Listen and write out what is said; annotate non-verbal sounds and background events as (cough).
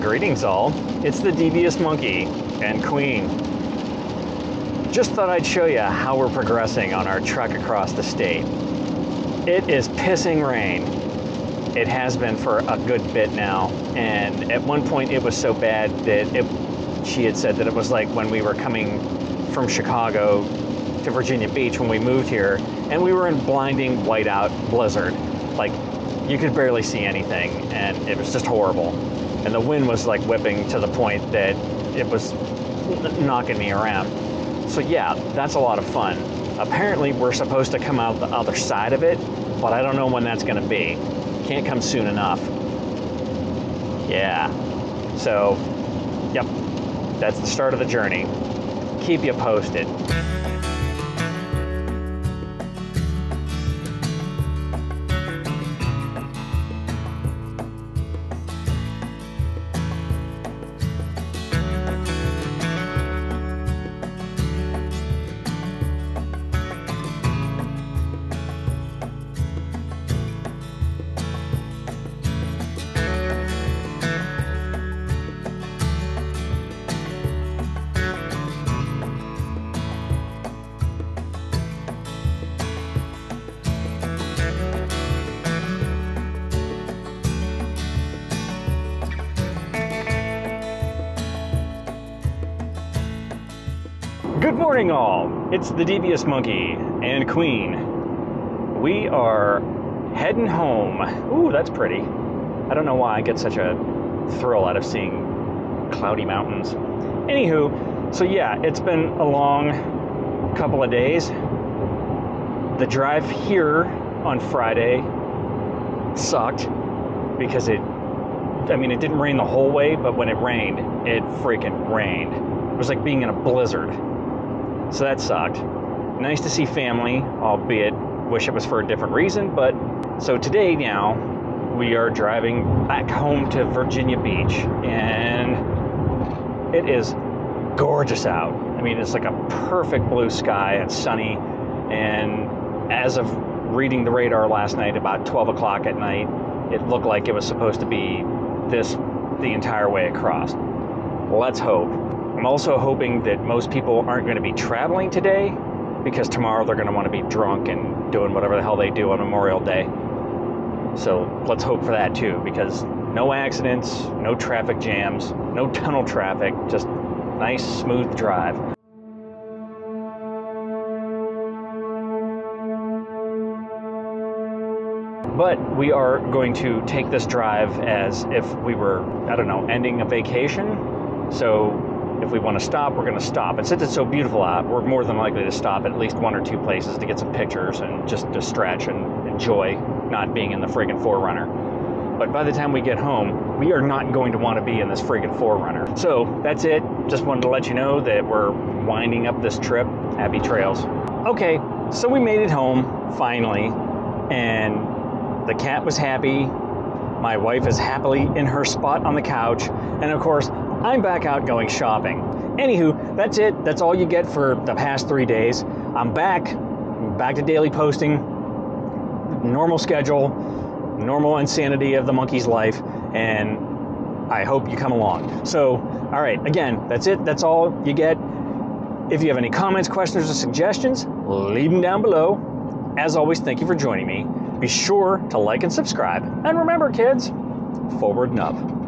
Greetings, all. It's the Devious Monkey and Queen. Just thought I'd show you how we're progressing on our trek across the state. It is pissing rain. It has been for a good bit now, and at one point it was so bad that it, she had said that it was like when we were coming from Chicago to Virginia Beach when we moved here, and we were in blinding whiteout blizzard. Like you could barely see anything, and it was just horrible. And the wind was like whipping to the point that it was knocking me around. So yeah, that's a lot of fun. Apparently, we're supposed to come out the other side of it, but I don't know when that's going to be. Can't come soon enough. Yeah. So, yep, that's the start of the journey. Keep you posted. Good morning, all. It's the Devious Monkey and Queen. We are heading home. Ooh, that's pretty. I don't know why I get such a thrill out of seeing cloudy mountains. Anywho, so yeah, it's been a long couple of days. The drive here on Friday sucked because it, I mean, it didn't rain the whole way, but when it rained, it freaking rained. It was like being in a blizzard. So that sucked. Nice to see family, albeit wish it was for a different reason, but so today now we are driving back home to Virginia Beach and it is gorgeous out. I mean, it's like a perfect blue sky and sunny. And as of reading the radar last night, about 12 o'clock at night, it looked like it was supposed to be this the entire way across. Let's hope. I'm also hoping that most people aren't going to be traveling today because tomorrow they're going to want to be drunk and doing whatever the hell they do on Memorial Day. So let's hope for that too because no accidents, no traffic jams, no (laughs) tunnel traffic, just nice smooth drive. But we are going to take this drive as if we were, I don't know, ending a vacation. So if we want to stop, we're going to stop. And since it's so beautiful out, we're more than likely to stop at least one or two places to get some pictures and just to stretch and enjoy not being in the friggin' 4Runner. But by the time we get home, we are not going to want to be in this friggin' 4Runner. So that's it. Just wanted to let you know that we're winding up this trip. Happy trails. Okay, so we made it home finally, and the cat was happy. My wife is happily in her spot on the couch, and of course, I'm back out going shopping. Anywho, that's it. That's all you get for the past three days. I'm back, back to daily posting, normal schedule, normal insanity of the monkey's life, and I hope you come along. So, all right, again, that's it. That's all you get. If you have any comments, questions, or suggestions, leave them down below. As always, thank you for joining me. Be sure to like and subscribe. And remember, kids, forward and up.